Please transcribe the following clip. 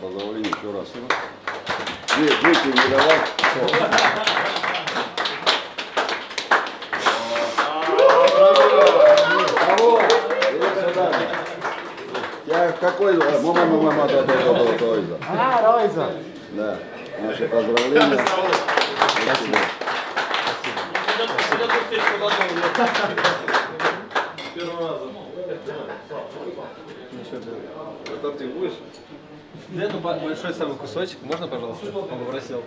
поздравления еще раз. Две, две не давай. Какой? а, Мама, мама, мама, да, да, да. А, Ройза. Да, наши поздравления. Спасибо. Тортик будешь? Дай ну большой самый кусочек, можно, пожалуйста? Он попросил.